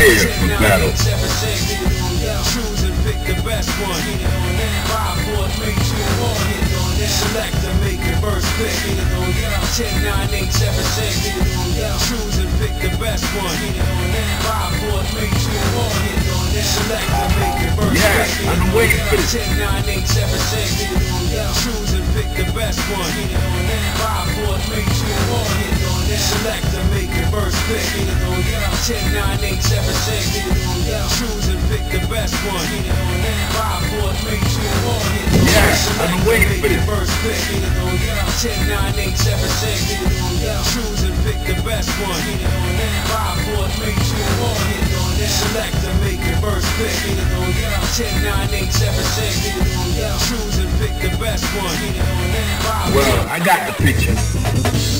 Prepare for battle. Choose and pick the best one. Five, four, three, two, one. Select and make it first pick. 10, 9, 8, 7, 6. Choose and pick the best one. Five, four, three, two, one. Select and make it first pick. I've been waiting for this. 10, 9, 8, 7, 6. Choose and pick the best one. Five, four, three, two, one. Select make it first pick. 10, 9, 8, 7, 6. Choose and pick the best one. Five, four, three, two, one. Yeah, I've been waiting for this. First pick. 10, 9, 8, 7, 6. Choose and pick the best one. Five, four, three, two, one. Select and make it first pick. 10, 9, 8, 7, 6. Choose and pick the best one. Well, I got the picture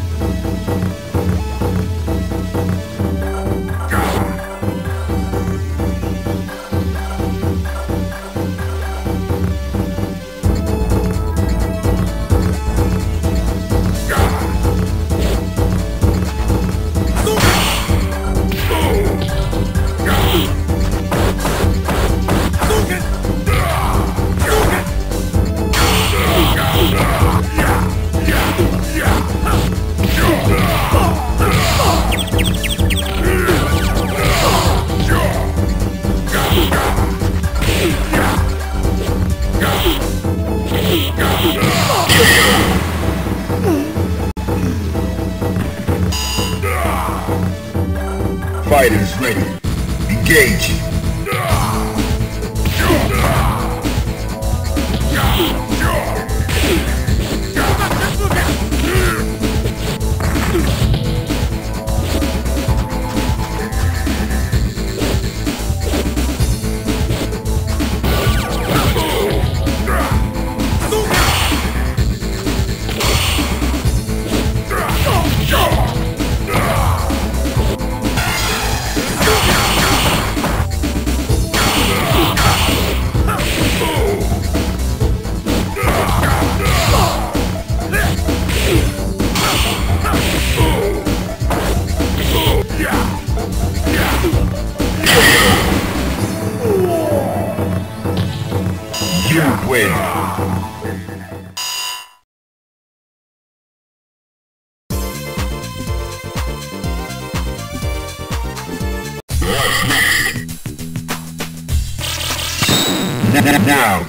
Now,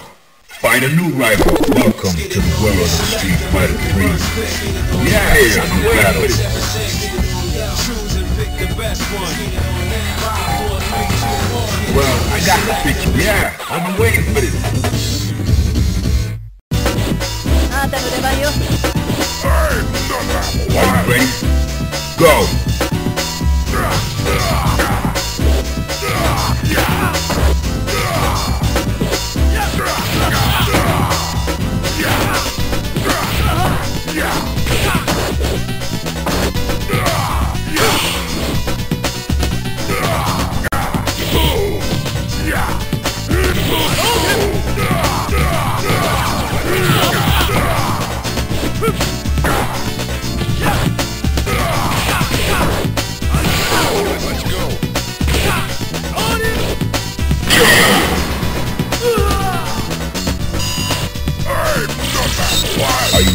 find a new rival. Welcome to the world of Street Fighter 3. Yeah, new battle. Well, I got the picture. Yeah, I'm waiting for this. Alright, no, no. Are you ready? Go!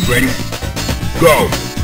Ready? Go!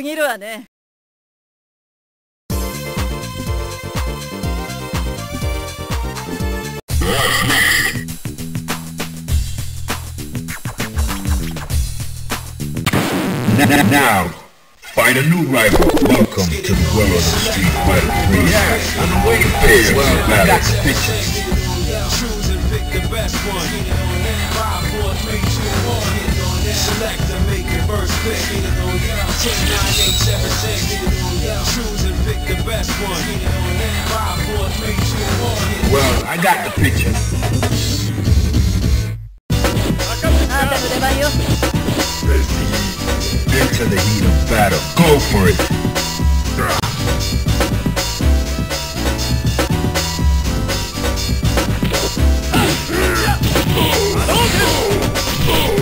すぎるわね What's next? N- Now, find a new rival. Welcome to the world of Street Fighter 3. Yeah, I've been waiting Prepare for battle. Choose and pick the best one. Five, four, three, two, one. Select first. Get it on Get it on. Choose and pick the best one. Get it on Well, I got the picture. Into the heat of battle. Go for it. Oh!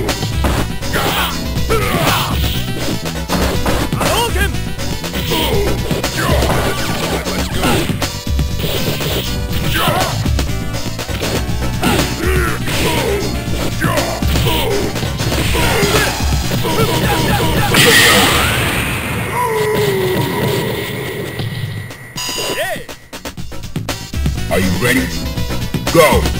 Are you ready? Go!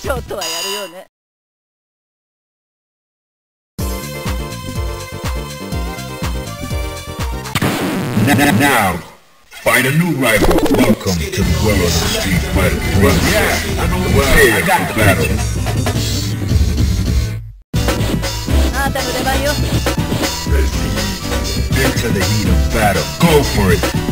ちょっとはやるよね N- Now, find a new rival. Welcome to the world of Street Fighter 3. Yeah, I know well, I got the battle. あんたの出番よ Into the heat of battle. Go for it.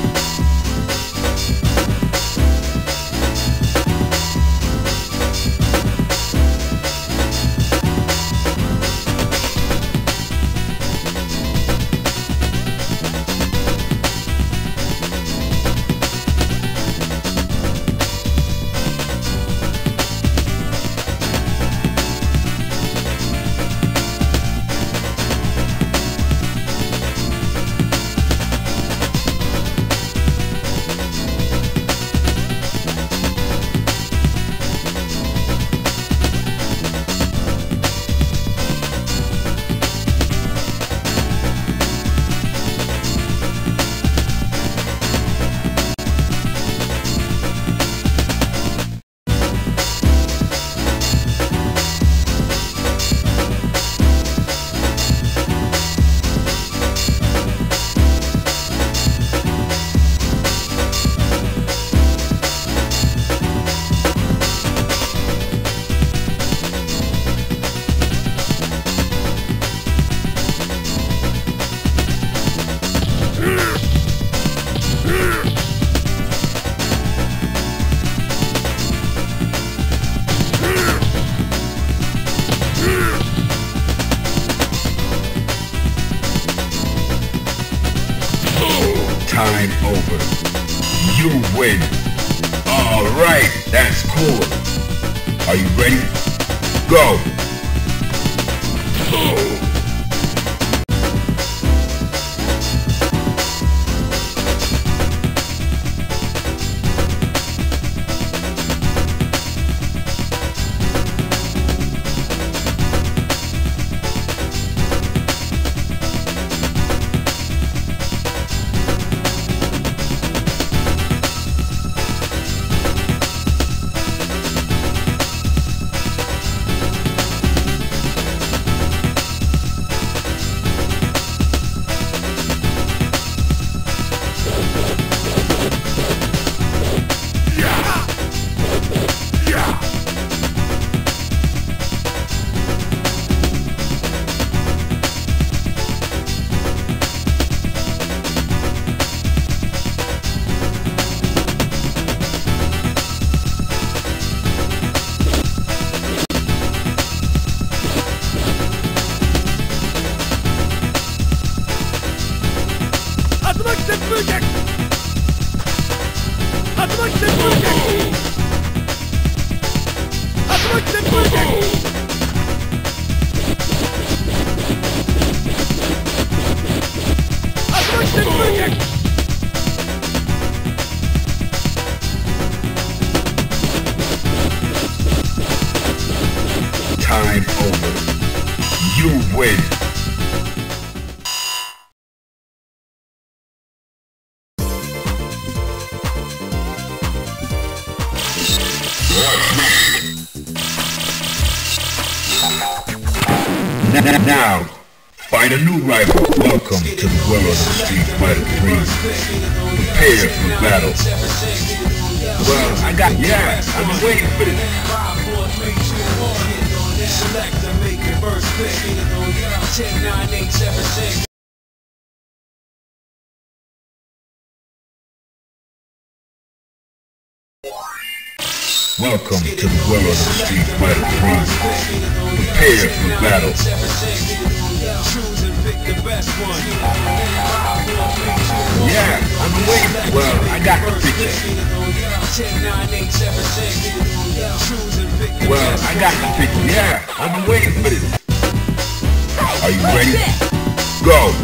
Win. All right, that's cool. Are you ready? Go. Time Welcome to the world of Street Fighter 3. Prepare for battle. The. Yeah, been waiting. Well, I got the picture. 10, 9, 8, 7, 6. Choose and pick the Well, I got the picture. Yeah, been waiting for this. Are you ready? Go.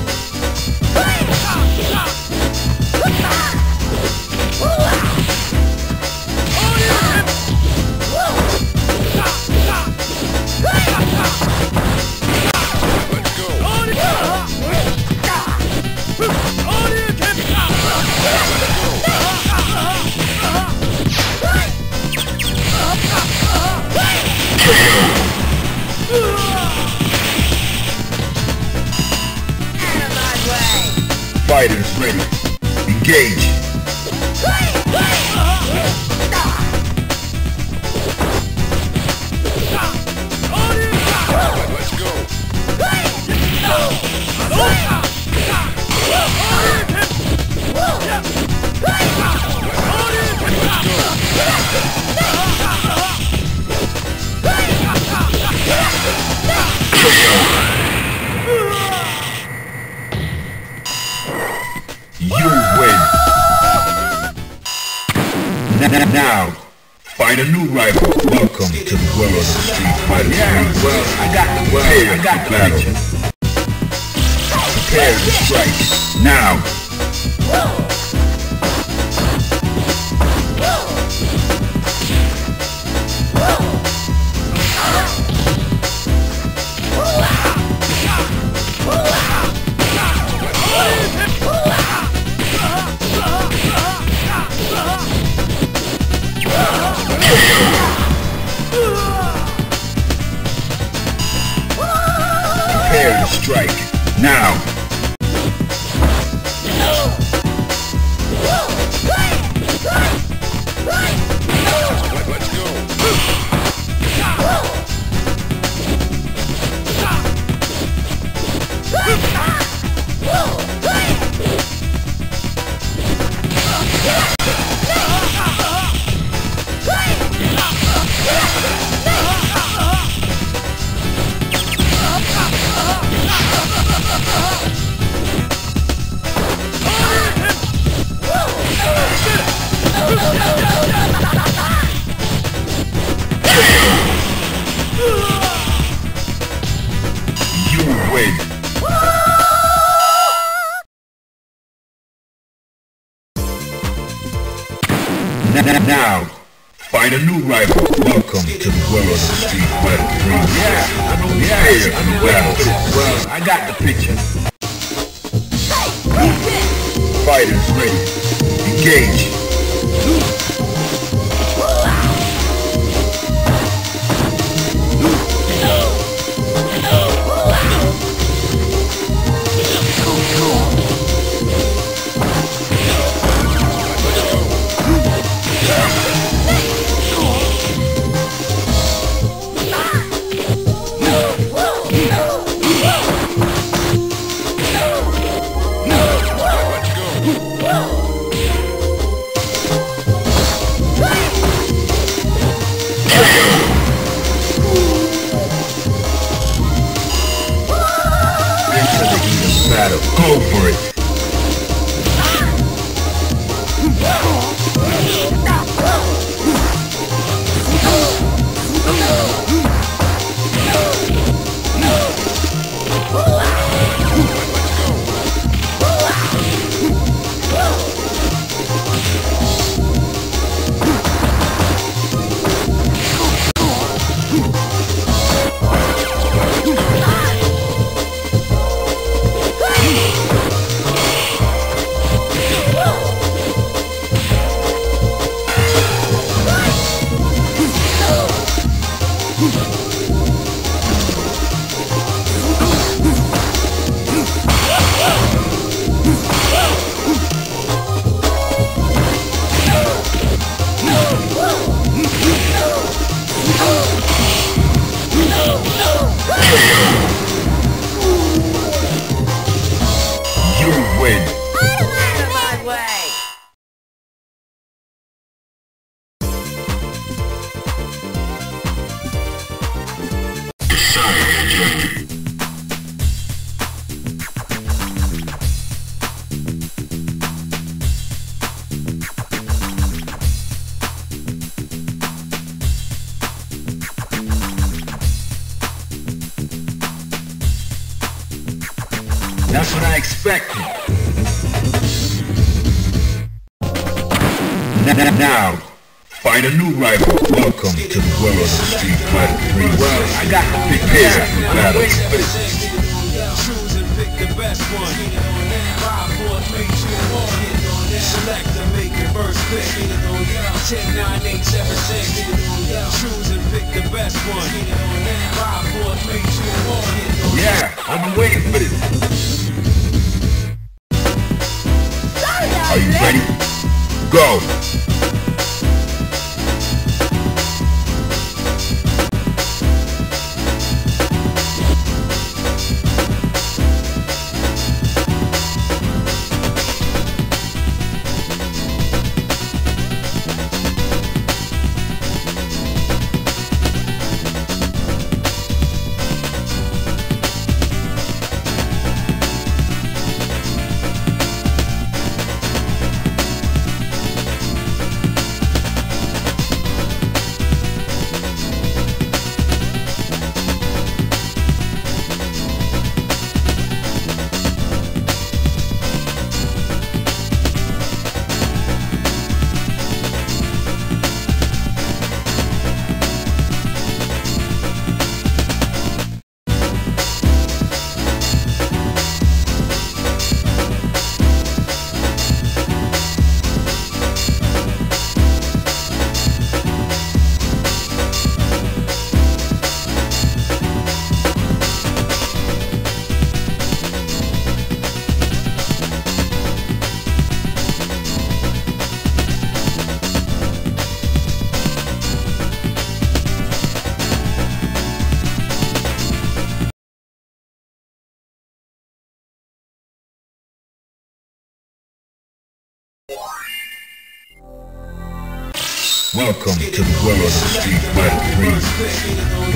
Welcome to the world of the Street Fighter 3.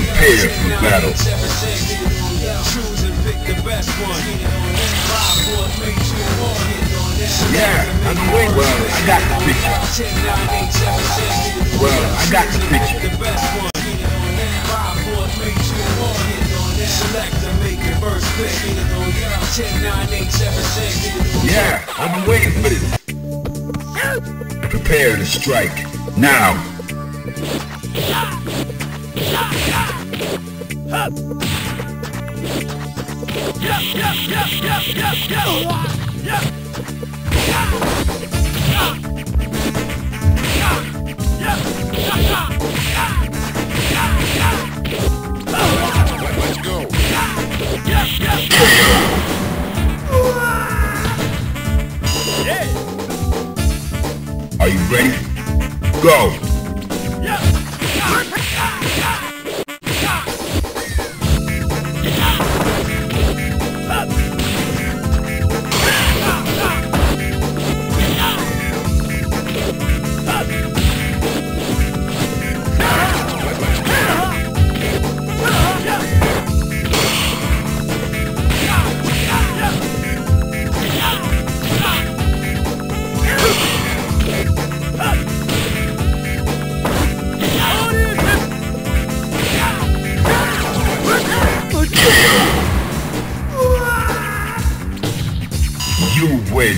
Prepare for battle. Yeah, I've been waiting. Well, I got the picture. Well, I got the picture. Yeah, I've been waiting for this. Prepare to strike. Now. Are you ready? Go! Yeah! You win.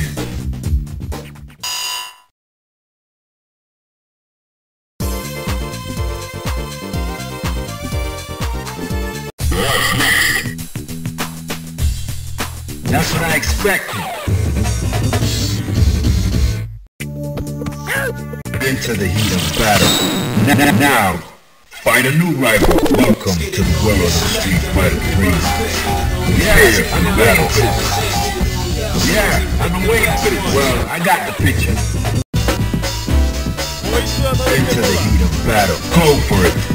What's next? That's what I expected. Into the heat of battle. N- now, find a new rival. Welcome to the world of Street Fighter 3. Yeah, I'm battle. Yeah, I've been waiting for this. Well, I got the picture. Into the heat of battle. Go for it.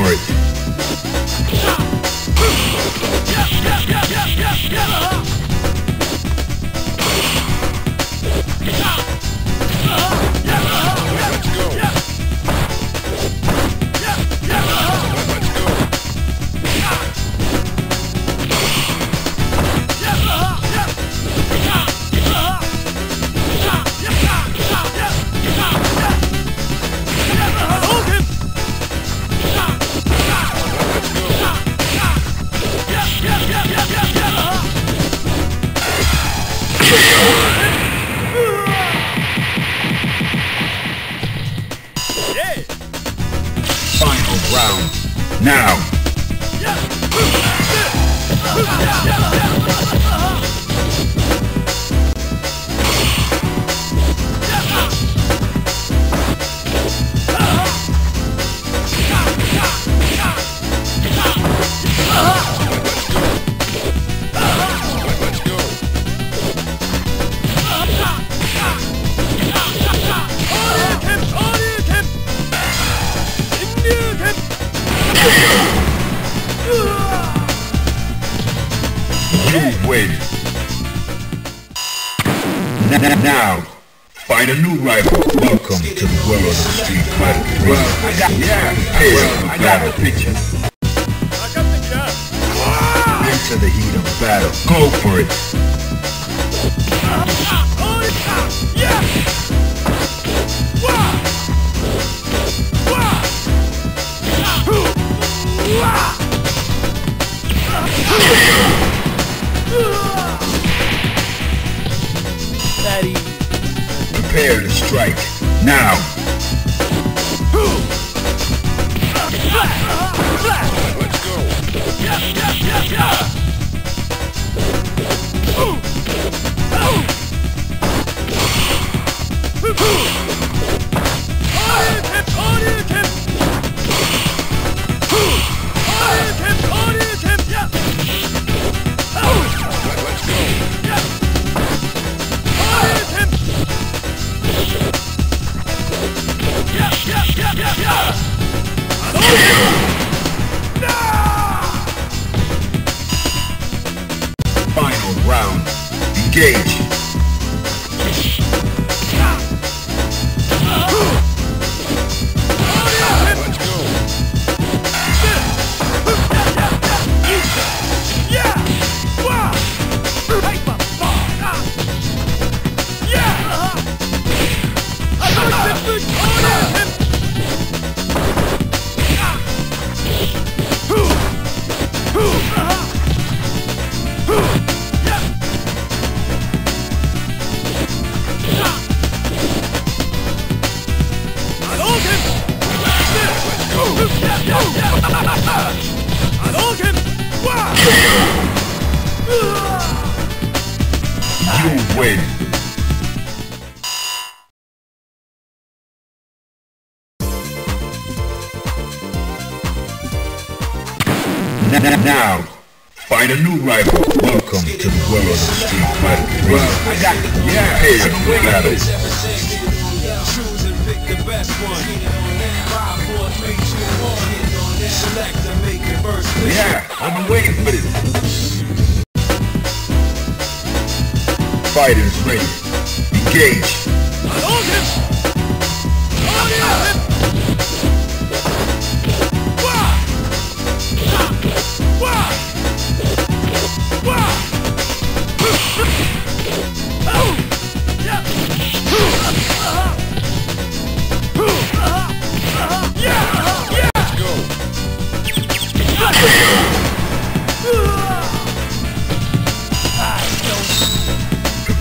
For it. Find a new rival. Welcome to the world of Street Fighter 3. I got, yeah, prepare for battle. Choose and pick the best one. Five, four, three, two, one. Select and make it first pick. Yeah, I've been waiting for this. Fighters ready. Engage.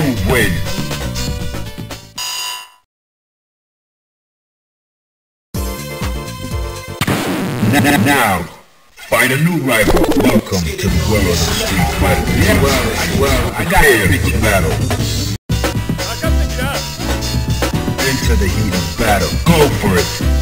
You win. N now, find a new rival. Welcome to the world of Street Fighter. Yes, well, well, I got a big battle. I got the job. Into the heat of battle. Go for it.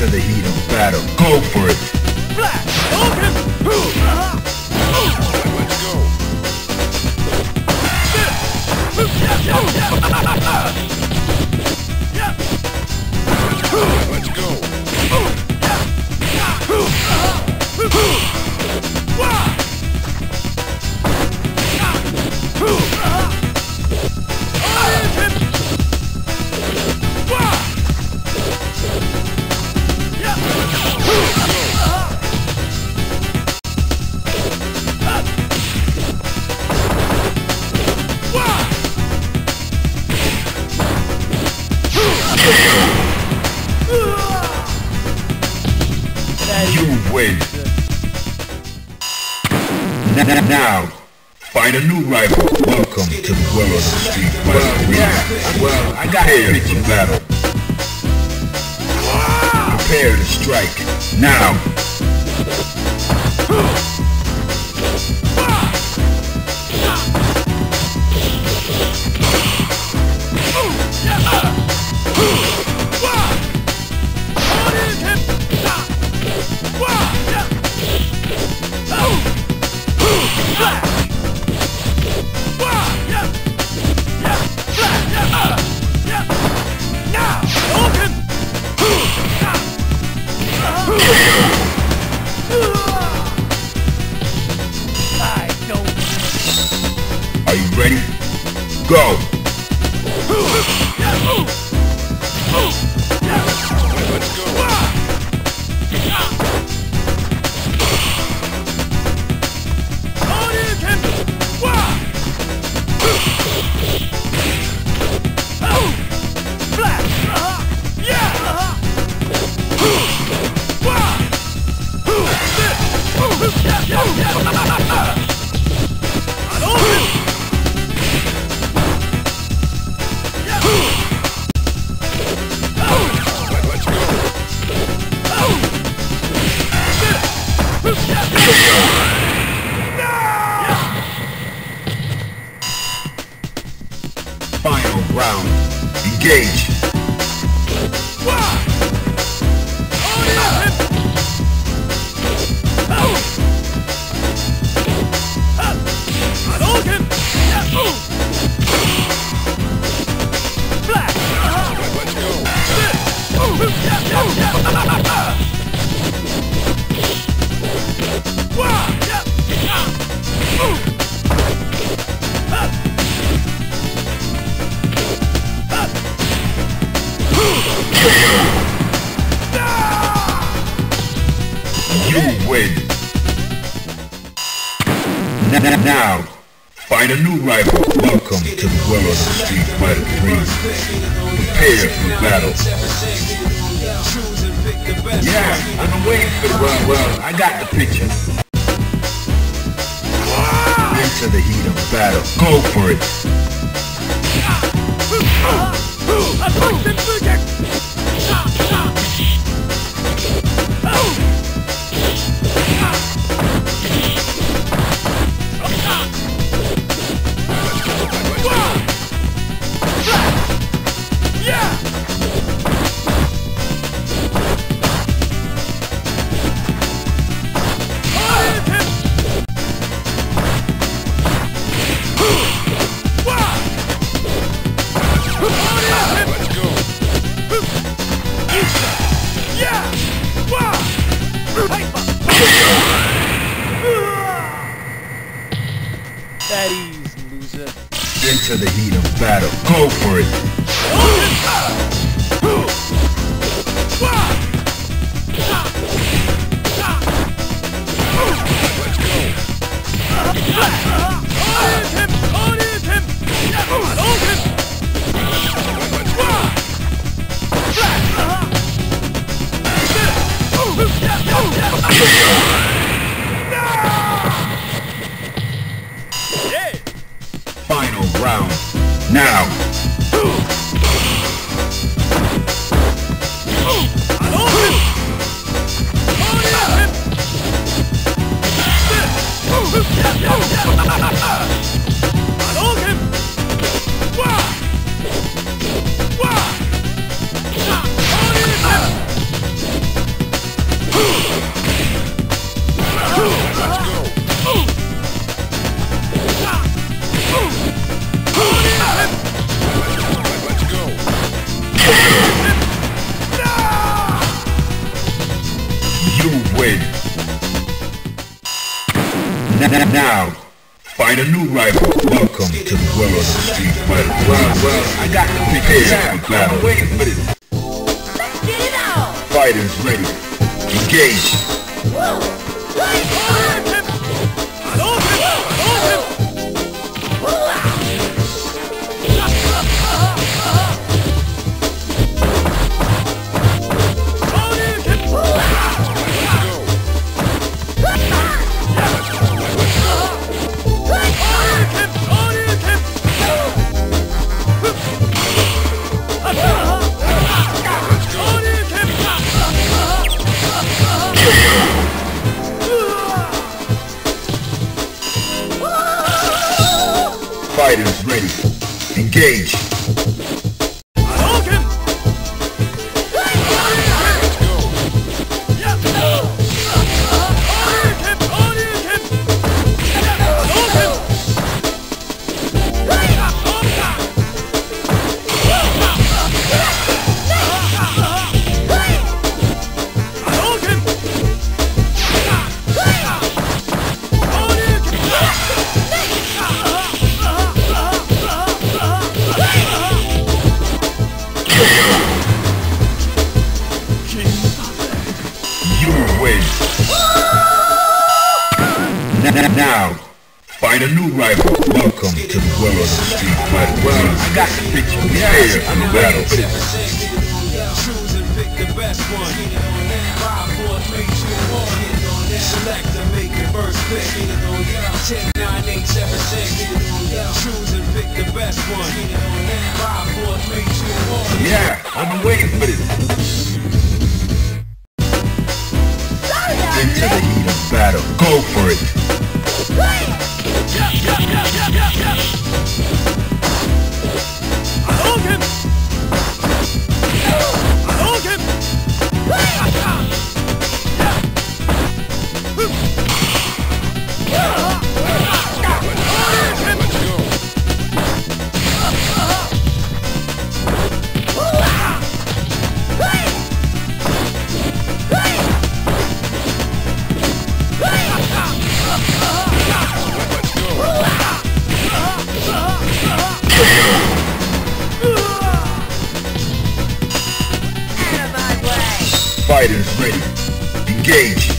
Into the heat of battle. Go for it. You Now, find a new rival. Welcome to the world of Street Fighter. Yeah, well, I got here for battle. Prepare to strike. Now. Go! Slam. Let's get it on. Fighters ready. Engage. engage.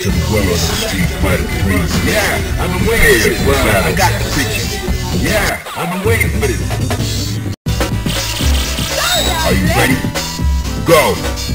to the dwell of the streets by the breeze. Yeah, I'm been waiting for this. Well, I got the picture. Yeah, I've been waiting for this. Are you ready? Go!